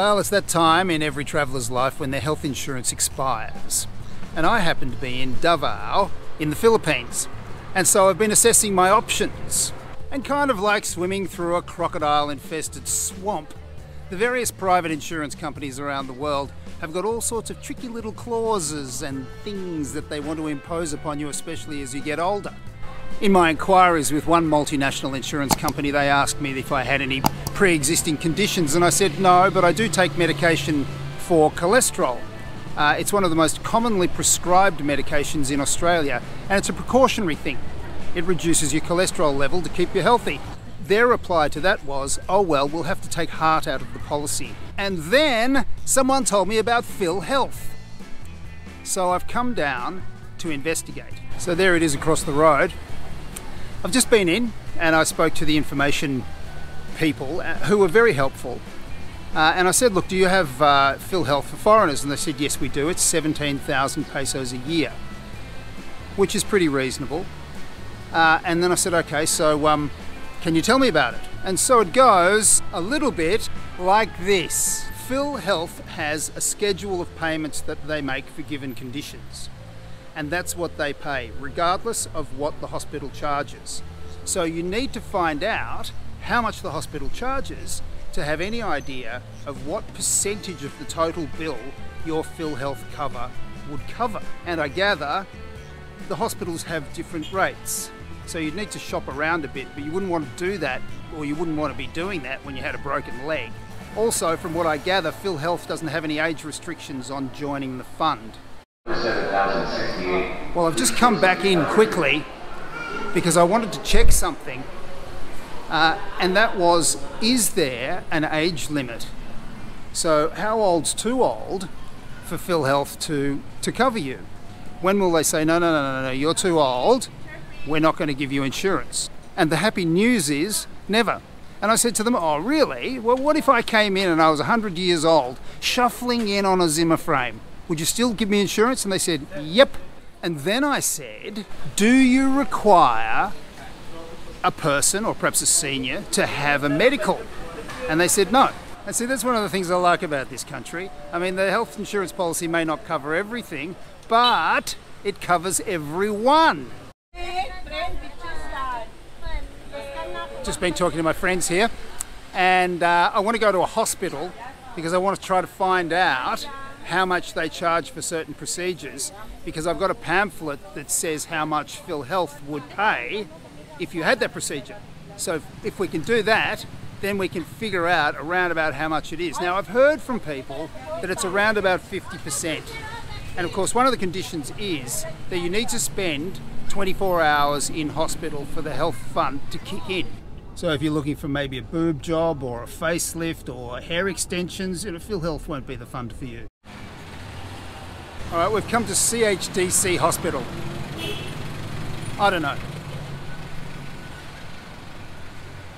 Well, it's that time in every traveller's life when their health insurance expires. And I happen to be in Davao in the Philippines. And so I've been assessing my options. And kind of like swimming through a crocodile infested swamp, the various private insurance companies around the world have got all sorts of tricky little clauses and things that they want to impose upon you, especially as you get older. In my inquiries with one multinational insurance company, they asked me if I had any pre existing conditions, and I said no, but I do take medication for cholesterol. Uh, it's one of the most commonly prescribed medications in Australia, and it's a precautionary thing. It reduces your cholesterol level to keep you healthy. Their reply to that was, oh well, we'll have to take heart out of the policy. And then someone told me about Phil Health. So I've come down to investigate. So there it is across the road. I've just been in and I spoke to the information people uh, who were very helpful. Uh, and I said, look, do you have uh, Phil Health for foreigners? And they said, yes, we do. It's 17,000 pesos a year, which is pretty reasonable. Uh, and then I said, okay, so um, can you tell me about it? And so it goes a little bit like this. Phil Health has a schedule of payments that they make for given conditions and that's what they pay, regardless of what the hospital charges. So you need to find out how much the hospital charges to have any idea of what percentage of the total bill your Phil Health cover would cover. And I gather the hospitals have different rates. So you'd need to shop around a bit, but you wouldn't want to do that or you wouldn't want to be doing that when you had a broken leg. Also, from what I gather, Phil Health doesn't have any age restrictions on joining the fund. Well, I've just come back in quickly because I wanted to check something, uh, and that was is there an age limit? So, how old's too old for Phil Health to, to cover you? When will they say, no, no, no, no, no, you're too old, we're not going to give you insurance? And the happy news is never. And I said to them, Oh, really? Well, what if I came in and I was 100 years old, shuffling in on a Zimmer frame? Would you still give me insurance? And they said, Yep. And then I said, Do you require a person, or perhaps a senior, to have a medical? And they said, No. And see, that's one of the things I like about this country. I mean, the health insurance policy may not cover everything, but it covers everyone. Just been talking to my friends here, and uh, I want to go to a hospital because I want to try to find out how much they charge for certain procedures because I've got a pamphlet that says how much Phil Health would pay if you had that procedure. So if, we can do that, then we can figure out around about how much it is. Now I've heard from people that it's around about 50%. And of course one of the conditions is that you need to spend 24 hours in hospital for the health fund to kick in. So if you're looking for maybe a boob job or a facelift or hair extensions, you know, Phil Health won't be the fund for you. All right, we've come to CHDC Hospital. I don't know.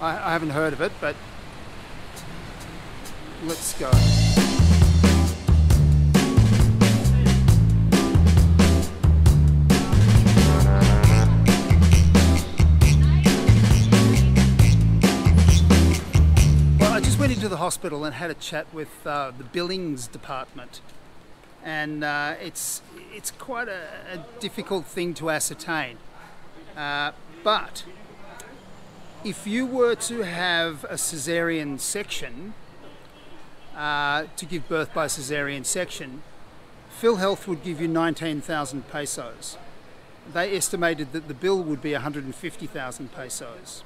I, I haven't heard of it, but let's go. Well, I just went into the hospital and had a chat with uh, the billings department and uh, it's it's quite a, a, difficult thing to ascertain. Uh, but if you were to have a cesarean section, uh, to give birth by cesarean section, Phil Health would give you 19,000 pesos. They estimated that the bill would be 150,000 pesos.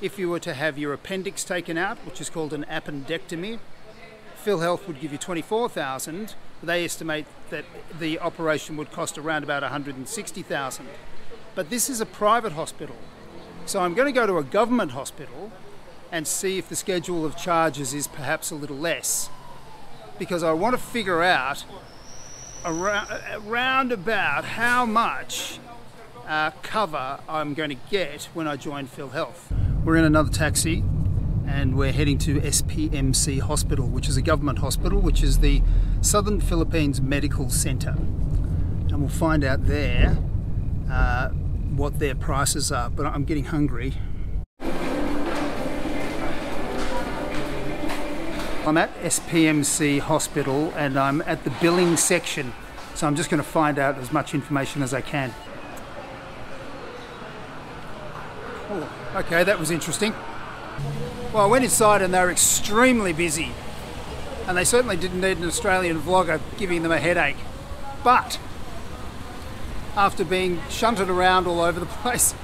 If you were to have your appendix taken out, which is called an appendectomy, Phil Health would give you 24,000. They estimate that the operation would cost around about 160,000. But this is a private hospital. So I'm going to go to a government hospital and see if the schedule of charges is perhaps a little less. Because I want to figure out around, about how much uh, cover I'm going to get when I join Phil Health. We're in another taxi and we're heading to SPMC Hospital, which is a government hospital, which is the Southern Philippines Medical Center. And we'll find out there uh, what their prices are. But I'm getting hungry. I'm at SPMC Hospital and I'm at the billing section, so I'm just going to find out as much information as I can. Oh, okay, that was interesting. Well, I went inside and they were extremely busy, and they certainly didn't need an Australian vlogger giving them a headache. But after being shunted around all over the place,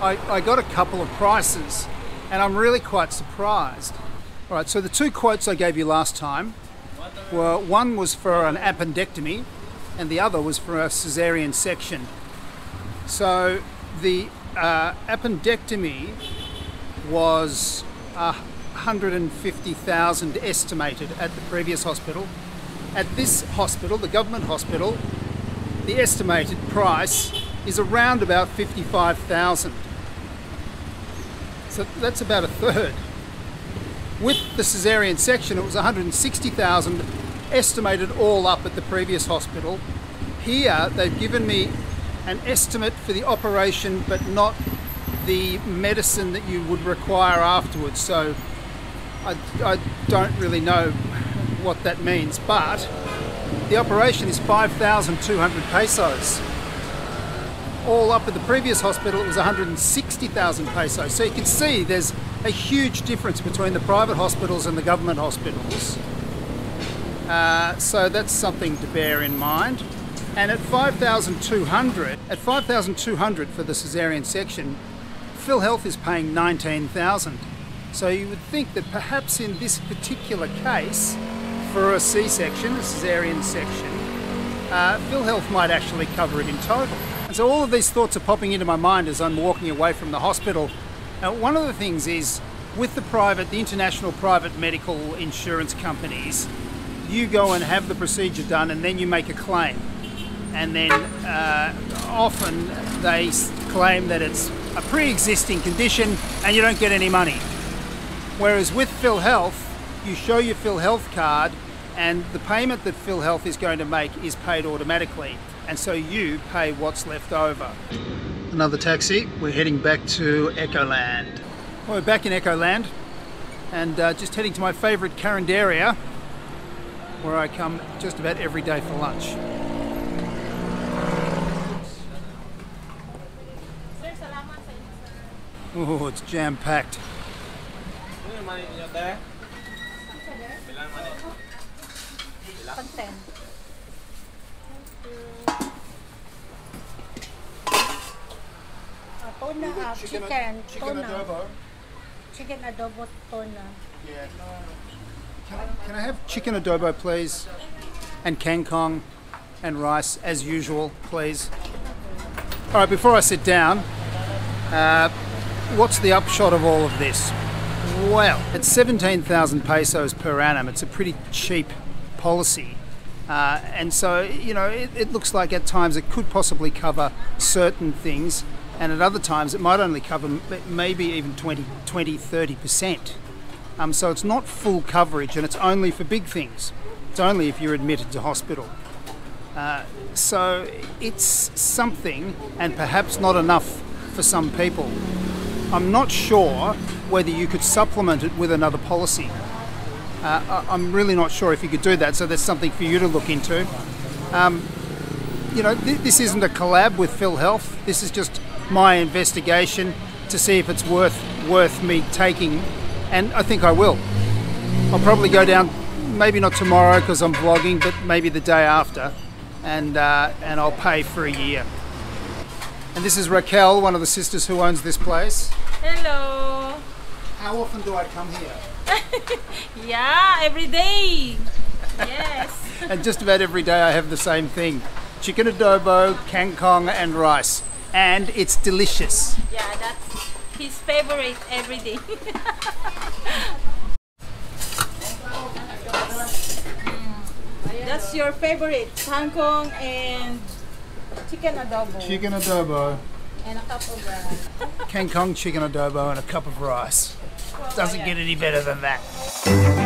I, I got a couple of prices and I'm really quite surprised. All right, so the two quotes I gave you last time were one was for an appendectomy and the other was for a cesarean section. So the uh, appendectomy was uh, 150,000 estimated at the previous hospital. At this hospital, the government hospital, the estimated price is around about 55,000. So that's about a third. With the cesarean section, it was 160,000 estimated all up at the previous hospital. Here, they've given me an estimate for the operation, but not the medicine that you would require afterwards. So I, I don't really know what that means, but the operation is 5,200 pesos. All up at the previous hospital, it was 160,000 pesos. So you can see there's a huge difference between the private hospitals and the government hospitals. Uh, so that's something to bear in mind. And at 5,200, at 5,200 for the cesarean section, PhilHealth is paying 19,000. So you would think that perhaps in this particular case, for a C-section, a cesarean section, uh, PhilHealth might actually cover it in total. And so all of these thoughts are popping into my mind as I'm walking away from the hospital. Now, one of the things is with the private, the international private medical insurance companies, you go and have the procedure done and then you make a claim. And then uh, often they claim that it's a pre-existing condition and you don't get any money. Whereas with PhilHealth, you show your PhilHealth card and the payment that PhilHealth is going to make is paid automatically. And so you pay what's left over. Another taxi, we're heading back to Ecoland. Well, we're back in Ecoland and uh, just heading to my favourite Carinderia where I come just about every day for lunch. Oh, it's jam packed. Tuna, uh, chicken, tuna. adobo. Chicken adobo tuna. Yeah. Can I, can I have chicken adobo, please? And kangkong and rice, as usual, please. All right, before I sit down, uh, what's the upshot of all of this? Well, at 17,000 pesos per annum, it's a pretty cheap policy. Uh, and so, you know, it, it looks like at times it could possibly cover certain things, and at other times it might only cover maybe even 20, 20 30%. Um, so it's not full coverage, and it's only for big things. It's only if you're admitted to hospital. Uh, so it's something, and perhaps not enough for some people. I'm not sure whether you could supplement it with another policy. Uh, I'm really not sure if you could do that, so that's something for you to look into. Um, you know, th- this isn't a collab with PhilHealth. This is just my investigation to see if it's worth worth me taking, and I think I will. I'll probably go down, maybe not tomorrow because I'm vlogging, but maybe the day after, and uh, and I'll pay for a year. And this is Raquel, one of the sisters who owns this place. Hello. How often do I come here? Yeah, every day. Yes. And just about every day I have the same thing: chicken adobo, kangkong, and rice, and it's delicious. yeah, that's his favorite every day. Mm. That's your favorite, kangkong and chicken adobo. Chicken adobo, And a cup of rice. kangkong chicken adobo, and a cup of rice. Doesn't get any better than that.